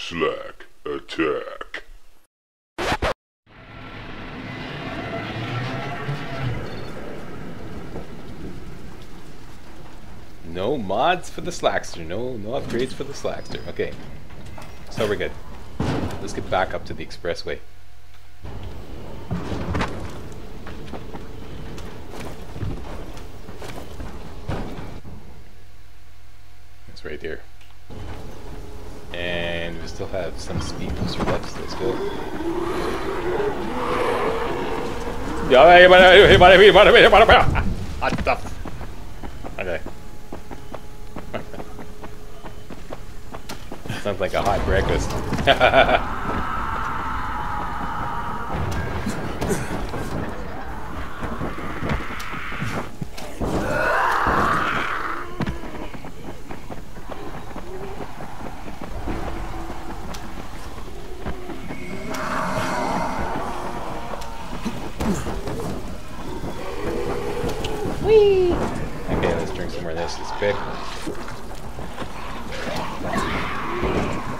Slack attack. No mods for the Slackster. No, no upgrades for the Slackster. Okay. So we're good. Let's get back up to the expressway. It's right there. And we still have some speed booster left, so let's go. Okay. Sounds like a hot breakfast. Whee! Okay, let's drink some more of this. It's quick.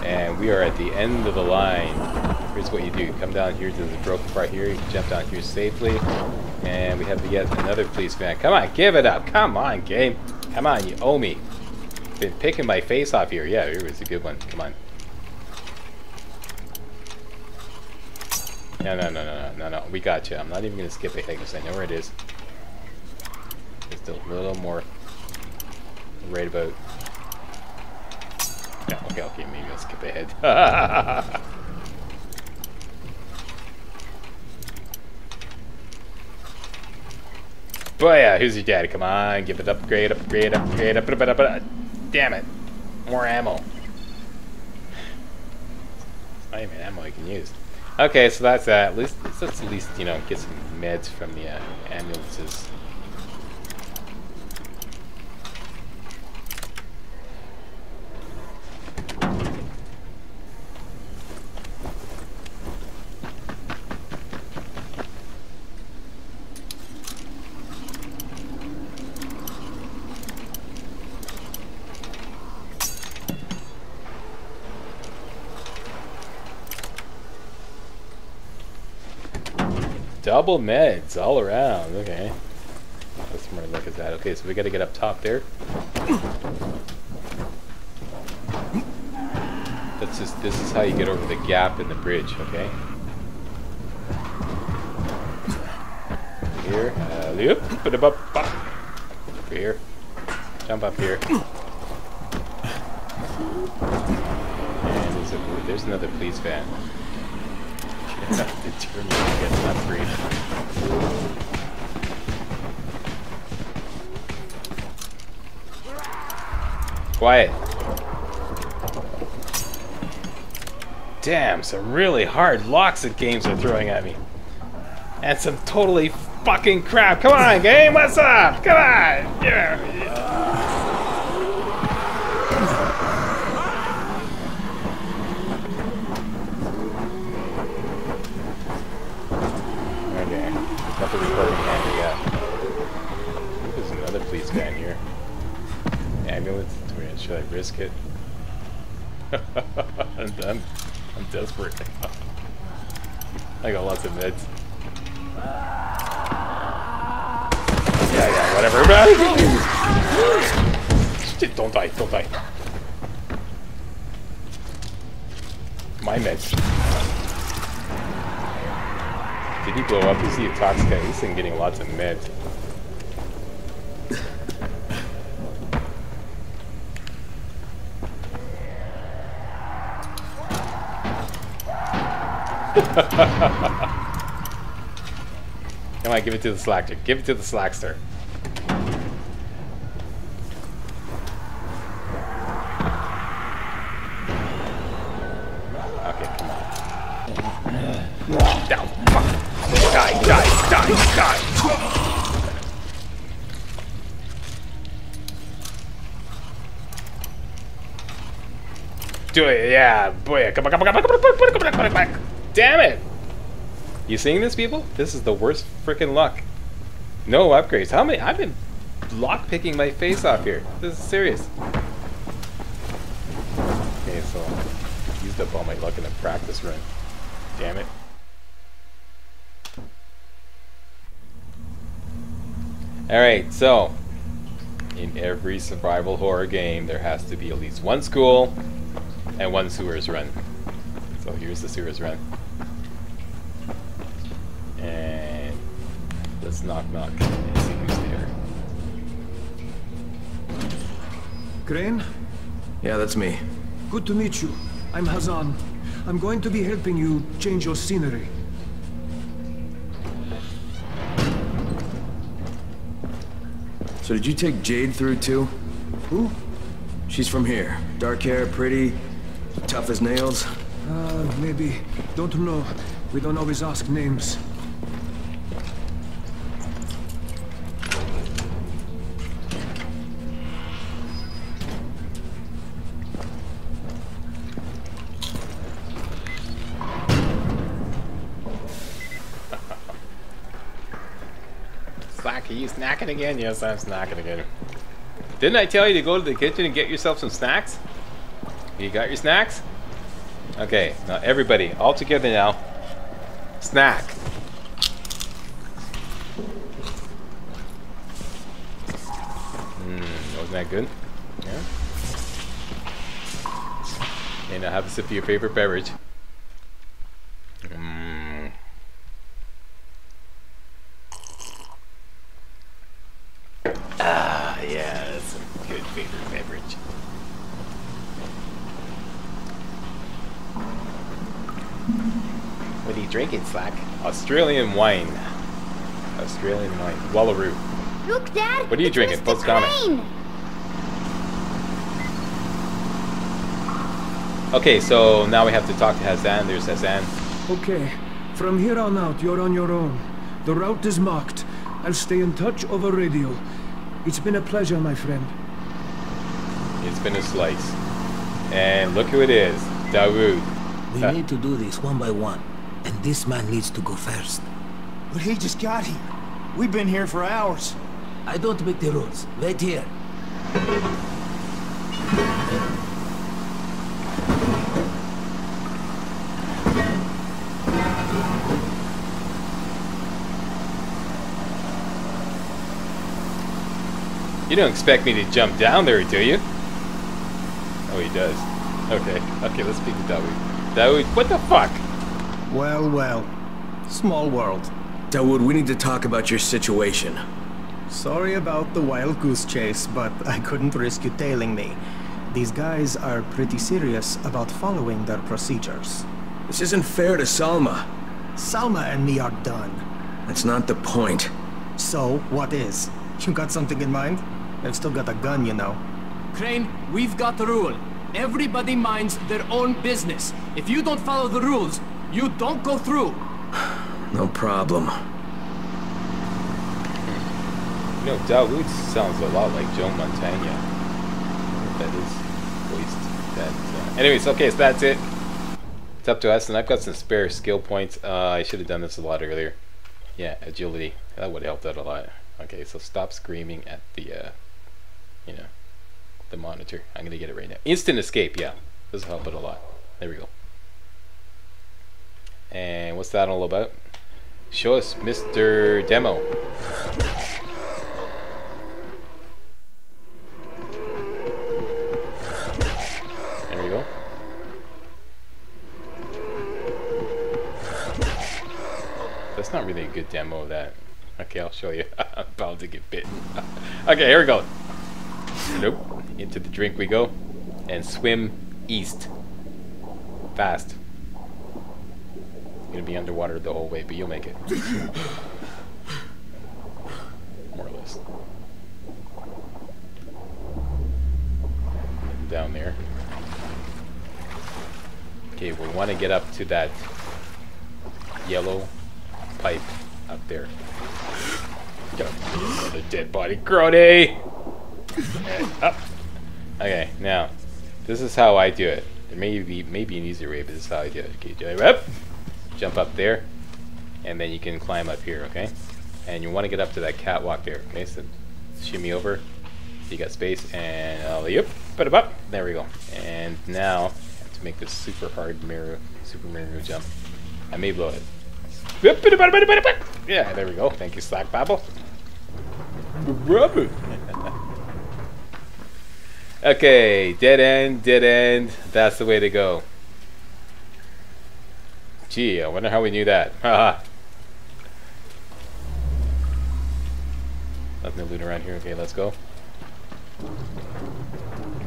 And we are at the end of the line. Here's what you do. Come down here to the broken part here. You jump down here safely. And we have yet another police van. Come on, give it up. Come on, game. Come on, you owe me. Been picking my face off here. Yeah, here was a good one. Come on. No, no, no, no, no, no, no. We got you. I'm not even going to skip ahead because I know where it is. Just a little more right about. Yeah, okay, okay, maybe I'll skip ahead. Boy, yeah, who's your daddy? Come on, give it upgrade, upgrade, upgrade, up, up, up, up. Damn it. More ammo. It's not even ammo I can use. Okay, so that's that. At least, let's at least, you know, get some meds from the uh, ambulances. Double meds all around. Okay. Let's more look at that. Okay, so we got to get up top there. That's just. This is how you get over the gap in the bridge. Okay. Here. Uh, loop. Over here. Jump up here. And there's, a, there's another police van. Determined to get an upgrade. Quiet. Damn, some really hard locks that games are throwing at me. And some totally fucking crap. Come on, game, what's up? Come on! Yeah. Okay, got the recording handy, yeah. There's another police van here. Ambulance, should I risk it? I'm done. I'm desperate. I got lots of meds. Yeah, yeah, whatever. Shit, don't die, don't die. My meds. Did he blow up? Is he a toxic guy? He's been getting lots of meds. Come on, give it to the slacker. Give it to the slackster. Okay, come on. Down. Fuck. Die, die, die, die. Do it, yeah, boy. Come on, come on, come on, come on, come on, come on, come on, come on. Damn it! You seeing this, people? This is the worst freaking luck. No upgrades. How many? I've been lock picking my face off here. This is serious. Okay, so use used up all my luck in a practice run. Damn it. Alright, so in every survival horror game there has to be at least one school and one sewers run. So here's the sewers run. And let's knock knock and see who's there. Crane, Yeah, that's me. good to meet you. I'm Hazan. I'm going to be helping you change your scenery. So did you take Jade through too? Who? She's from here. Dark hair, pretty, tough as nails. Uh, maybe. Don't know. We don't always ask names. Are you snacking again? Yes, I'm snacking again. Didn't I tell you to go to the kitchen and get yourself some snacks? You got your snacks? Okay, now everybody, all together now. Snack. Mmm, wasn't that good? Yeah. And now have a sip of your favorite beverage. Mmm. Ah, yeah, that's some good favorite beverage. What are you drinking, Slack? Australian wine. Australian wine. Wallaroo. Look, Dad. What are you drinking? Mr. Post comment. Okay, so now we have to talk to Hazan. There's Hazan. Okay. From here on out, you're on your own. The route is marked. I'll stay in touch over radio. It's been a pleasure, my friend. It's been a slice. And look who it is. Dawood. We Uh. need to do this one by one, and this man needs to go first. But he just got here. We've been here for hours. I don't make the rules. Wait here. You don't expect me to jump down there, do you? Oh, he does. Okay. Okay, let's speak to Dawood. Dawood, what the fuck? Well, well. Small world. Dawood, we need to talk about your situation. Sorry about the wild goose chase, but I couldn't risk you tailing me. These guys are pretty serious about following their procedures. This isn't fair to Salma. Salma and me are done. That's not the point. So, what is? You got something in mind? I've still got a gun, you know. Crane, we've got the rule. Everybody minds their own business. If you don't follow the rules, you don't go through. No problem. You know, Dawood sounds a lot like Joe Mantegna. That is voiced. That. Uh, anyways, okay, so that's it. It's up to us, and I've got some spare skill points. Uh, I should have done this a lot earlier. Yeah, agility. That would have helped out a lot. Okay, so stop screaming at the, uh, you know, the monitor. I'm gonna get it right now. Instant escape. Yeah, this will help out a lot. There we go. And what's that all about? Show us Mr. Demo. There we go. That's not really a good demo of that. Okay, I'll show you. I'm about to get bitten. okay, here we go. Nope. Into the drink we go. And swim east. Fast. You're gonna be underwater the whole way, but you'll make it. More or less. Down there. Okay, we want to get up to that yellow pipe up there. Got another dead body. Grody! And up. Okay, now, this is how I do it. It may be maybe an easier way, but this is how I do it. Okay, jump up, jump up there, and then you can climb up here, okay? And you want to get up to that catwalk there, okay? So shimmy over, you got space, and alley up, put it up. There we go. And now, to make this super hard mirror, Super mirror jump. I may blow it. Yeah, there we go. Thank you, Slack Babble. Rubber. Okay, dead end, dead end. That's the way to go. Gee, I wonder how we knew that. Haha. Nothing to loot around here. Okay, let's go.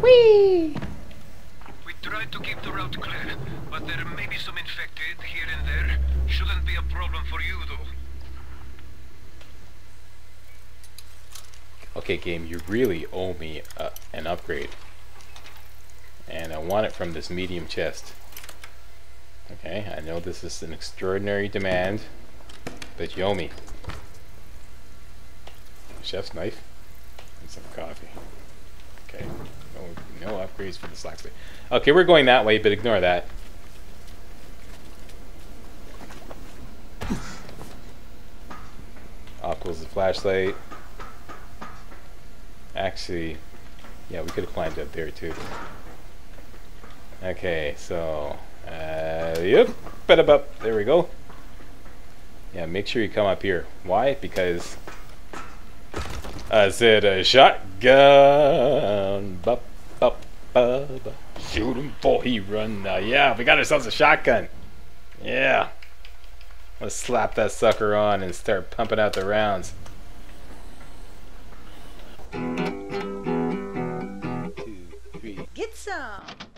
Whee! We tried to keep the route clear, but there may be some infected here and there. Shouldn't be a problem for you, though. Okay, game, you really owe me uh, an upgrade. And I want it from this medium chest. Okay, I know this is an extraordinary demand, but you owe me. Chef's knife and some coffee. Okay, no, no upgrades for the slacksmith. Okay, we're going that way, but ignore that. I'll close the flashlight. Actually, yeah, we could have climbed up there too. Okay, so, uh, yep, up, there we go. Yeah, make sure you come up here. Why? Because I said a shotgun. Bup, bup, bup. Shoot him before he run. Uh, yeah, we got ourselves a shotgun. Yeah. Let's slap that sucker on and start pumping out the rounds. Two, three. Get some.